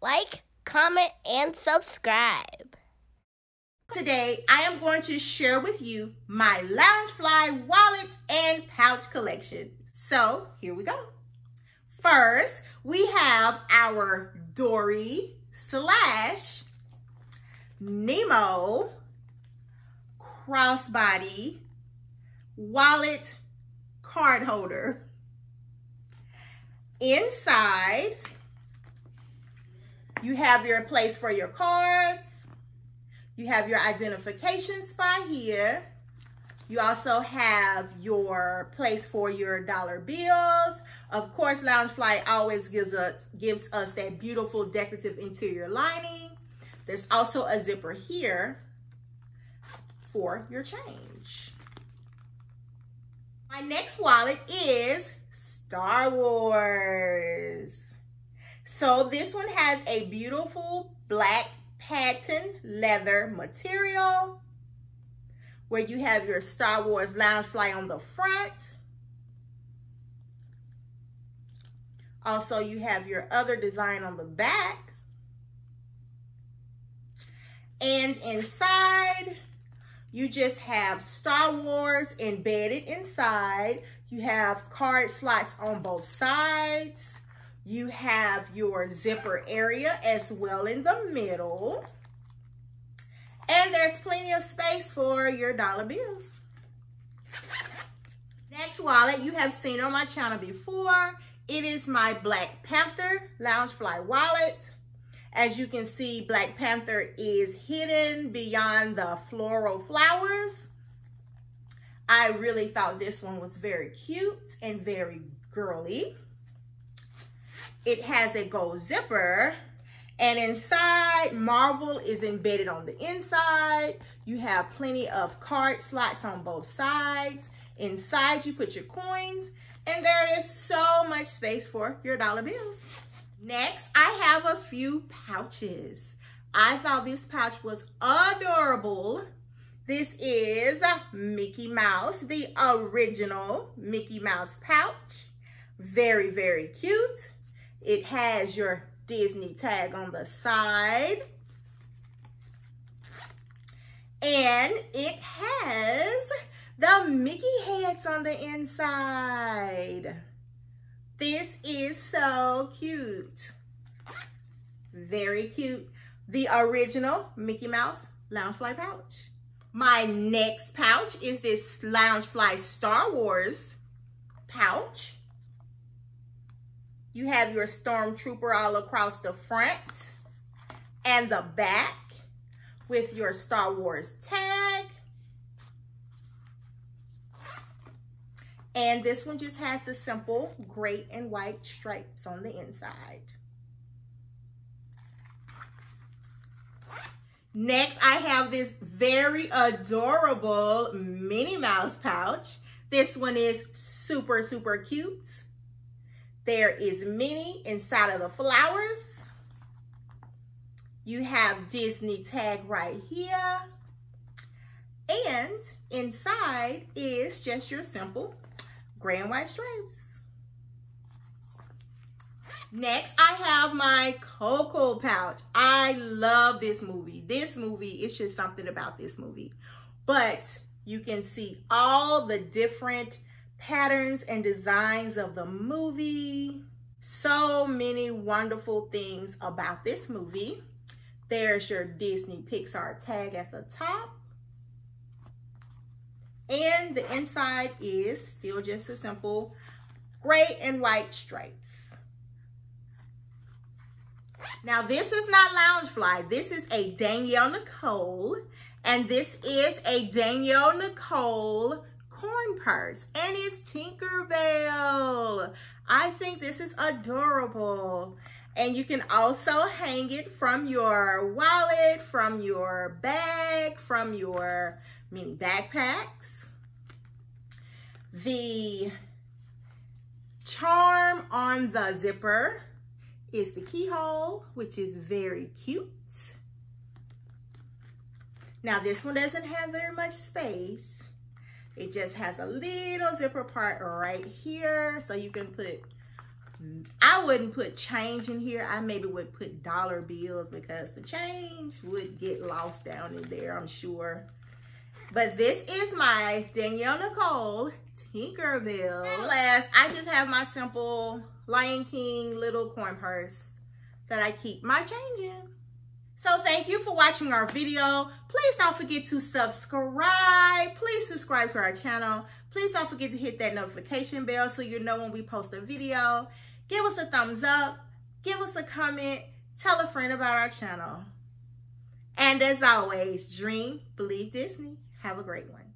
like, comment, and subscribe. Today, I am going to share with you my Loungefly wallet and pouch collection. So, here we go. First, we have our Dory slash Nemo crossbody wallet card holder. Inside, you have your place for your cards. You have your identification spot here. You also have your place for your dollar bills. Of course, Loungefly always gives us, gives us that beautiful decorative interior lining. There's also a zipper here for your change. My next wallet is Star Wars. So this one has a beautiful black patent leather material where you have your Star Wars Loungefly on the front. Also, you have your other design on the back. And inside, you just have Star Wars embedded inside. You have card slots on both sides. You have your zipper area as well in the middle. And there's plenty of space for your dollar bills. Next wallet you have seen on my channel before. It is my Black Panther Loungefly wallet. As you can see, Black Panther is hidden beyond the floral flowers. I really thought this one was very cute and very girly. It has a gold zipper and inside, Marvel is embedded on the inside. You have plenty of card slots on both sides. Inside, you put your coins and there is so much space for your dollar bills. Next, I have a few pouches. I thought this pouch was adorable. This is Mickey Mouse, the original Mickey Mouse pouch. Very, very cute. It has your Disney tag on the side. And it has the Mickey heads on the inside. This is so cute. Very cute. The original Mickey Mouse Loungefly pouch. My next pouch is this Loungefly Star Wars pouch. You have your Stormtrooper all across the front and the back with your Star Wars tag. And this one just has the simple gray and white stripes on the inside. Next, I have this very adorable Minnie Mouse pouch. This one is super, super cute. There is Minnie inside of the flowers. You have Disney tag right here. And inside is just your simple gray and white stripes. Next, I have my Coco pouch. I love this movie. This movie, it's just something about this movie. But you can see all the different patterns and designs of the movie. So many wonderful things about this movie. There's your Disney Pixar tag at the top. And the inside is still just a simple gray and white stripes. Now this is not Loungefly. This is a Danielle Nicole. And this is a Danielle Nicole corn purse. And it's Tinkerbell. I think this is adorable. And you can also hang it from your wallet, from your bag, from your mini backpacks. The charm on the zipper is the keyhole, which is very cute. Now this one doesn't have very much space. It just has a little zipper part right here. So you can put I wouldn't put change in here. I maybe would put dollar bills because the change would get lost down in there, I'm sure. But this is my Danielle Nicole Tinkerbell. Last, I just have my simple Lion King little coin purse that I keep my change in. So thank you for watching our video. Please don't forget to subscribe. Please subscribe to our channel. Please don't forget to hit that notification bell so you know when we post a video. Give us a thumbs up. Give us a comment. Tell a friend about our channel. And as always, dream, believe Disney. Have a great one.